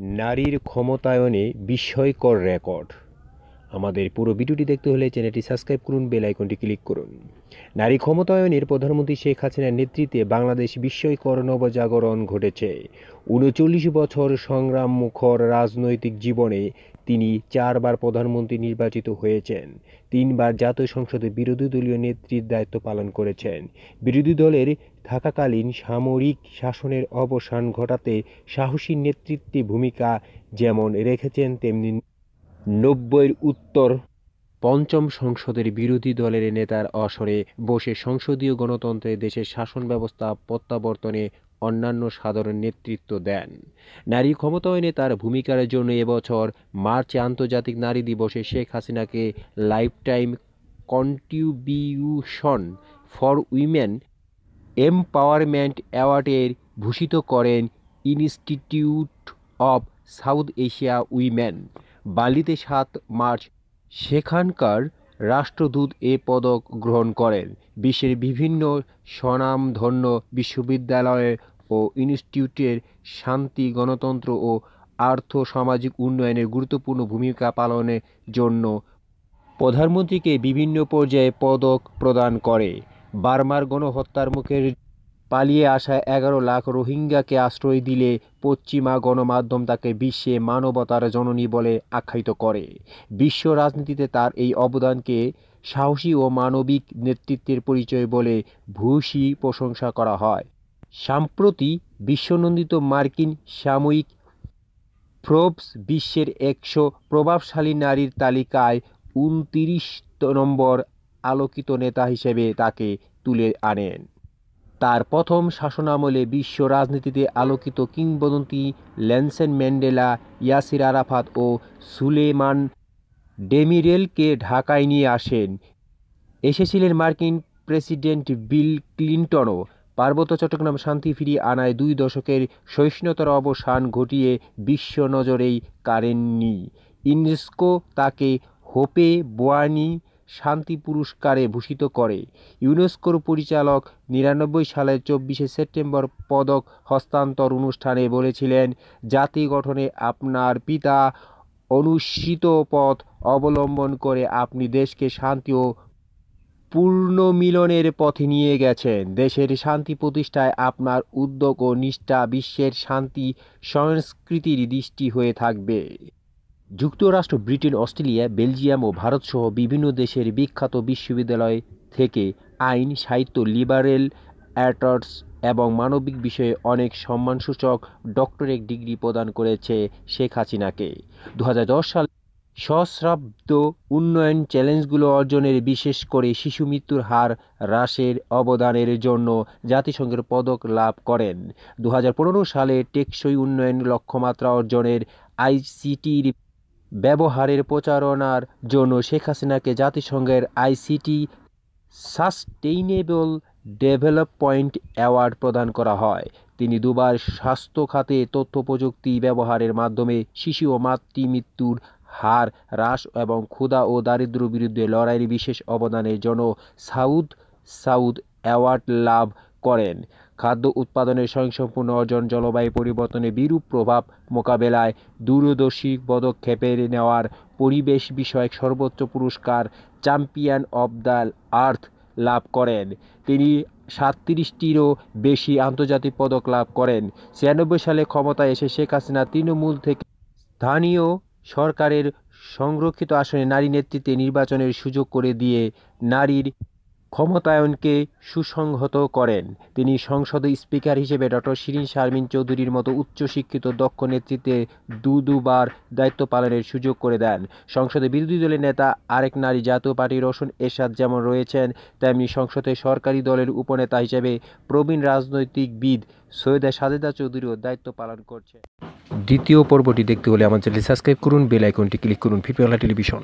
নারীর ক্ষমতায়নে বিস্ময়কর রেকর্ড। আমাদের পুরো ভিডিওটি দেখতে হলে চ্যানেলটি সাবস্ক্রাইব করুন, বেল আইকনটি ক্লিক করুন। নারী ক্ষমতায়নের প্রধানমন্ত্রী শেখ হাসিনার নেতৃত্বে বাংলাদেশ বিস্ময়কর নবজাগরণ ঘটেছে। উনচল্লিশ বছর সংগ্রাম মুখর রাজনৈতিক জীবনে তিনি চারবার প্রধানমন্ত্রী নির্বাচিত হয়েছেন। তিনবার জাতীয় সংসদে বিরোধী দলীয় নেত্রীর দায়িত্ব পালন করেছেন। বিরোধী দলের থাকাকালীন সামরিক শাসনের অবসান ঘটাতে সাহসী নেতৃত্বে ভূমিকা যেমন রেখেছেন, তেমনি নব্বইয়ের উত্তর পঞ্চম সংসদের বিরোধী দলের নেতার আসরে বসে সংসদীয় গণতন্ত্রে দেশের শাসন ব্যবস্থা প্রত্যাবর্তনে অন্যান্য সাধারণ নেতৃত্ব দেন। নারী ক্ষমতায়নে তার ভূমিকার জন্য এবছর মার্চে আন্তর্জাতিক নারী দিবসে শেখ হাসিনাকে lifetime contribution for women empowerment অ্যাওয়ার্ডের ভূষিত করেন institute of South Asia women বালিতে সাত মার্চ সেখানকার রাষ্ট্রদূত এ পদক গ্রহণ করেন। বিশ্বের বিভিন্ন স্বনামধন্য বিশ্ববিদ্যালয় ও ইনস্টিটিউটের শান্তি, গণতন্ত্র ও আর্থ সামাজিক উন্নয়নে গুরুত্বপূর্ণ ভূমিকা পালনের জন্য প্রধানমন্ত্রীকে বিভিন্ন পর্যায়ে পদক প্রদান করে। বার্মার গণহত্যার মুখে পালিয়ে আসা এগারো লাখ রোহিঙ্গাকে আশ্রয় দিলে পশ্চিমা গণমাধ্যম তাকে বিশ্বে মানবতার জননী বলে আখ্যায়িত করে। বিশ্ব রাজনীতিতে তার এই অবদানকে সাহসী ও মানবিক নেতৃত্বের পরিচয় বলে ভূয়সী প্রশংসা করা হয়। সাম্প্রতি বিশ্বনন্দিত মার্কিন সাময়িক ফোর্বস বিশ্বের একশো প্রভাবশালী নারীর তালিকায় উনতিরিশ নম্বর আলোকিত নেতা হিসেবে তাকে তুলে আনেন। তার প্রথম শাসনামলে বিশ্ব রাজনীতিতে আলোকিত কিংবদন্তি লেনসেন ম্যান্ডেলা, ইয়াসির আরাফাত ও সুলেমান ডেমিরেলকে ঢাকায় নিয়ে আসেন। এসেছিলেন মার্কিন প্রেসিডেন্ট বিল ক্লিন্টনও। পার্বত্য চট্টগ্রাম শান্তি ফিরিয়ে আনায় দুই দশকের সহিষ্ণুতার অবসান ঘটিয়ে বিশ্ব নজরেই কাড়েননি। ইউনেস্কো তাকে হোপে বোয়ানি শান্তি পুরস্কারে ভূষিত করে। ইউনেস্কোর পরিচালক নিরানব্বই সালের চব্বিশে সেপ্টেম্বর পদক হস্তান্তর অনুষ্ঠানে বলেছিলেন, জাতি গঠনে আপনার পিতা অনুসৃত পথ অবলম্বন করে আপনি দেশকে শান্তি ও পুনর্মিলনের পথে নিয়ে গেছেন। দেশের শান্তি প্রতিষ্ঠায় আপনার উদ্যোগ ও নিষ্ঠা বিশ্বের শান্তি সংস্কৃতির দৃষ্টি হয়ে থাকবে। যুক্তরাষ্ট্র, ব্রিটেন, অস্ট্রেলিয়া, বেলজিয়াম ও ভারতসহ বিভিন্ন দেশের বিখ্যাত বিশ্ববিদ্যালয় থেকে আইন, সাহিত্য, লিবারেল আর্টস এবং মানবিক বিষয়ে অনেক সম্মানসূচক ডক্টরেট ডিগ্রি প্রদান করেছে শেখ হাসিনাকে। দু হাজার দশ সালে সহস্রাব্দ উন্নয়ন চ্যালেঞ্জগুলো অর্জনের বিশেষ করে শিশু মৃত্যুর হার হ্রাসের অবদানের জন্য জাতিসংঘের পদক লাভ করেন। দু হাজার পনেরো সালে টেকসই উন্নয়ন লক্ষ্যমাত্রা অর্জনের আইসিটির ব্যবহারের প্রচারণার জন্য শেখ হাসিনাকে জাতিসংঘের আইসিটি সাস্টেইনেবল ডেভেলপমেন্ট অ্যাওয়ার্ড প্রদান করা হয়। তিনি দুবার স্বাস্থ্য খাতে তথ্য প্রযুক্তি ব্যবহারের মাধ্যমে শিশু ও মাতৃমৃত্যুর হার হ্রাস এবং ক্ষুধা ও দারিদ্র্যের বিরুদ্ধে লড়াইয়ের বিশেষ অবদানের জন্য সাউথ সাউথ অ্যাওয়ার্ড লাভ করেন। খাদ্য উৎপাদনের স্বয়ংসম্পূর্ণ অর্জন, জলবায়ু পরিবর্তনে বিরূপ প্রভাব মোকাবেলায় দূরদর্শী পদক্ষেপের নেওয়ার পরিবেশ বিষয়ক সর্বোচ্চ পুরস্কার চ্যাম্পিয়ন অব দ্য আর্থ লাভ করেন। তিনি সাতত্রিশটিরও বেশি আন্তর্জাতিক পদক লাভ করেন। ছিয়ানব্বই সালে ক্ষমতায় এসে শেখ হাসিনা তৃণমূল থেকে স্থানীয় সরকারের সংরক্ষিত আসনে নারী নেতৃত্বে নির্বাচনের সুযোগ করে দিয়ে নারীর ক্ষমতায়নকে সুসংহত করেন। তিনি সংসদে স্পিকার হিসেবে ডক্টর শিরিন শারমিন চৌধুরীর মতো উচ্চশিক্ষিত দক্ষ নেতৃত্বে দু দুবার দায়িত্ব পালনের সুযোগ করে দেন। সংসদে বিরোধী দলের নেতা আরেক নারী জাতীয় পার্টি রোশন এরশাদ যেমন রয়েছেন, তেমনি সংসদে সরকারি দলের উপনেতা হিসেবে প্রবীণ রাজনৈতিকবিদ সৈয়দা সাজেদা চৌধুরীও দায়িত্ব পালন করছে দ্বিতীয় পর্বটি দেখতে হলে আমার চ্যানেল সাবস্ক্রাইব করুন, বেল আইকনটি ক্লিক করুন ফিরপিওয়ালা টেলিভিশন।